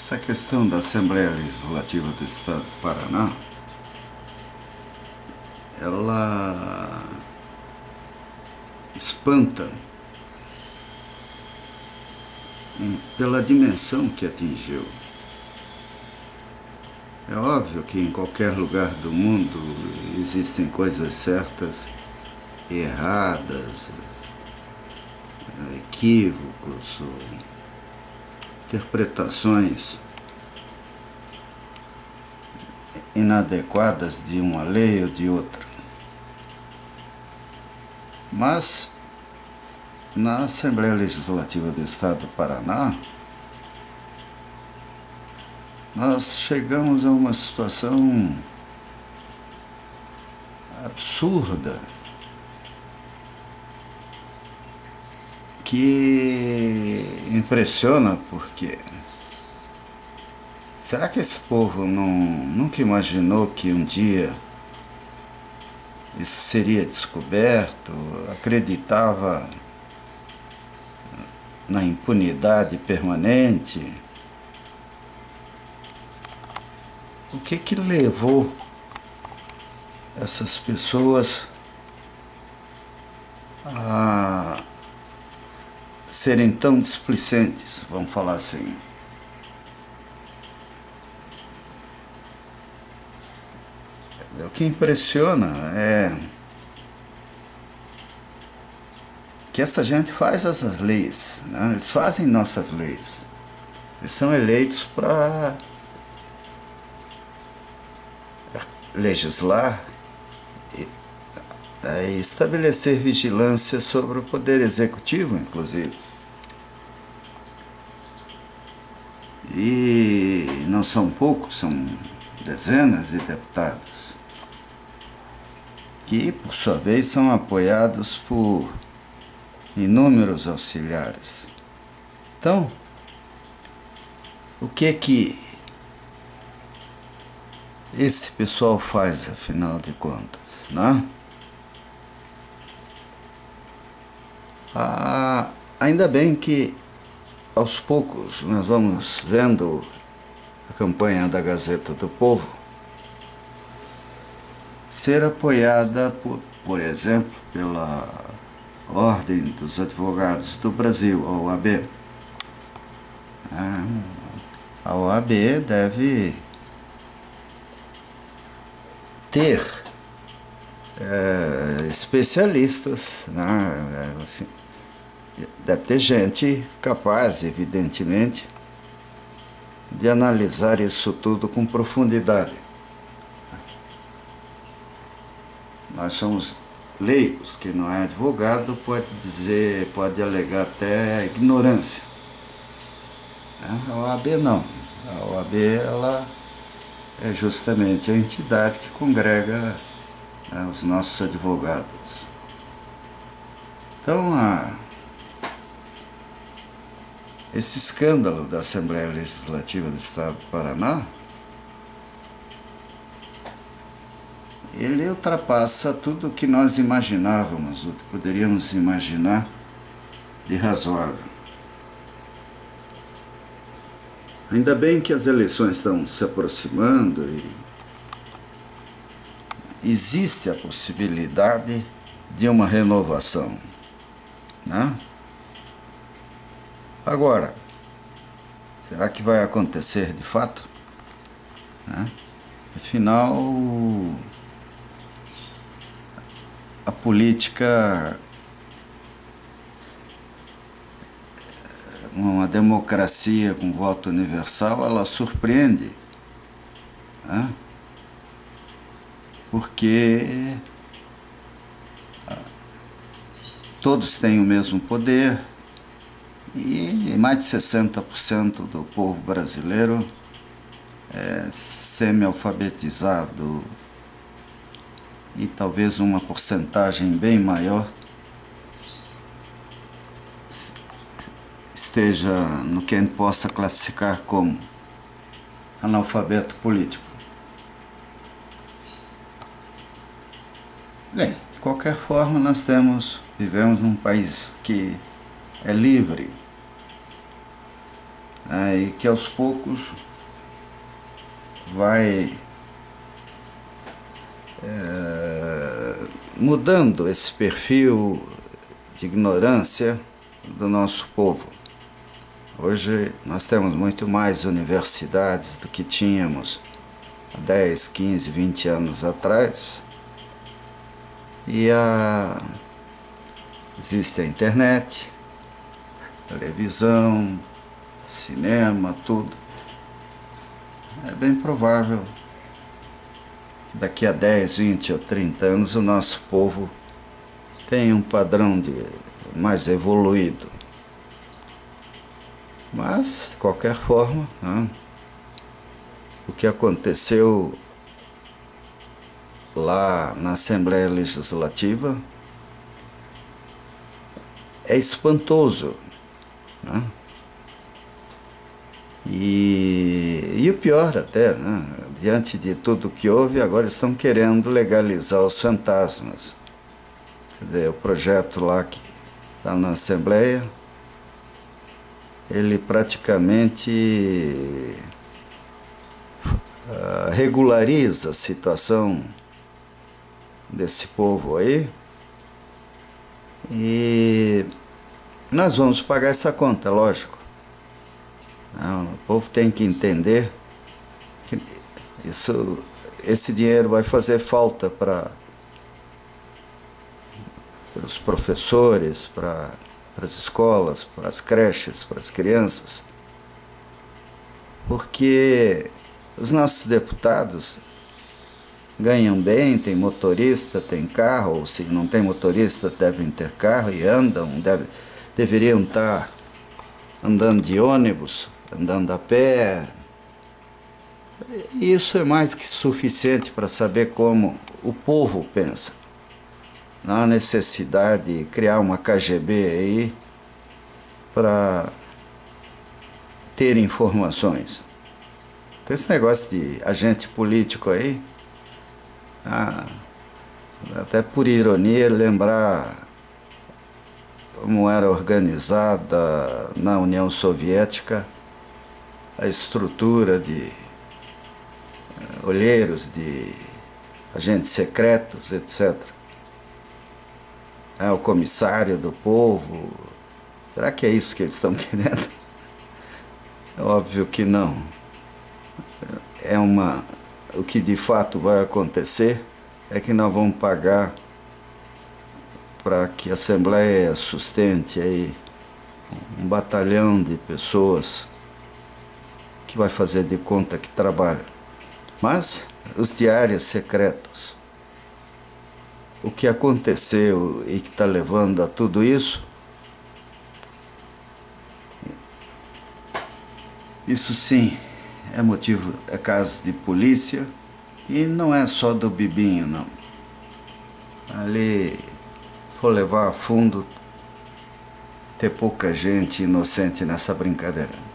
Essa questão da Assembleia Legislativa do Estado do Paraná, ela espanta pela dimensão que atingiu. É óbvio que em qualquer lugar do mundo existem coisas certas erradas, equívocos, interpretações inadequadas de uma lei ou de outra. Mas na Assembleia Legislativa do Estado do Paraná, nós chegamos a uma situação absurda que impressiona porque será que esse povo não, nunca imaginou que um dia isso seria descoberto, acreditava na impunidade permanente? O que que levou essas pessoas a serem tão displicentes, vamos falar assim? O que impressiona é que essa gente faz essas leis, né? eles fazem nossas leis. Eles são eleitos para legislar e estabelecer vigilância sobre o poder executivo, inclusive. E não são poucos, são dezenas de deputados, que por sua vez são apoiados por inúmeros auxiliares. Então, o que que esse pessoal faz, afinal de contas, né? Ah, ainda bem que aos poucos nós vamos vendo a campanha da Gazeta do Povo ser apoiada, por, por exemplo, pela Ordem dos Advogados do Brasil, a OAB. Ah, a OAB deve ter é, especialistas, né? deve ter gente capaz, evidentemente, de analisar isso tudo com profundidade. Nós somos leigos, que não é advogado, pode dizer, pode alegar até ignorância. A OAB não. A OAB, ela é justamente a entidade que congrega né, os nossos advogados. Então, a, esse escândalo da Assembleia Legislativa do Estado do Paraná, ele ultrapassa tudo o que nós imaginávamos, o que poderíamos imaginar de razoável. Ainda bem que as eleições estão se aproximando e existe a possibilidade de uma renovação. Né? Agora, será que vai acontecer de fato? Né? Afinal, a política uma democracia com voto universal, ela surpreende. Né? Porque todos têm o mesmo poder e mais de 60% do povo brasileiro é semi-alfabetizado e talvez uma porcentagem bem maior esteja no que a gente possa classificar como analfabeto político. Bem, de qualquer forma nós temos, vivemos num país que é livre. né, e que aos poucos vai é, mudando esse perfil de ignorância do nosso povo. Hoje nós temos muito mais universidades do que tínhamos há 10, 15, 20 anos atrás. E a... existe a internet, televisão, cinema, tudo. É bem provável que daqui a 10, 20 ou 30 anos o nosso povo tenha um padrão de mais evoluído. Mas, de qualquer forma, né, o que aconteceu lá na Assembleia Legislativa é espantoso. Né? E, e o pior até, né? diante de tudo que houve, agora estão querendo legalizar os fantasmas. Quer dizer, o projeto lá que está na Assembleia, ele praticamente uh, regulariza a situação desse povo aí e nós vamos pagar essa conta, lógico. Não, o povo tem que entender que isso, esse dinheiro vai fazer falta para os professores, para as escolas, para as creches, para as crianças, porque os nossos deputados ganham bem, tem motorista, tem carro, ou se não tem motorista, devem ter carro e andam, deve, deveriam estar andando de ônibus, andando a pé. Isso é mais que suficiente para saber como o povo pensa. Não há necessidade de criar uma KGB aí para ter informações. Então esse negócio de agente político aí, ah, até por ironia lembrar como era organizada na União Soviética a estrutura de eh, olheiros, de agentes secretos, etc. É, o comissário do povo. Será que é isso que eles estão querendo? É óbvio que não. É uma. O que de fato vai acontecer é que nós vamos pagar para que a Assembleia sustente aí um batalhão de pessoas que vai fazer de conta que trabalha. Mas os diários secretos, o que aconteceu e que está levando a tudo isso, isso sim é motivo, é caso de polícia e não é só do Bibinho, não. Ali, for levar a fundo, ter pouca gente inocente nessa brincadeira.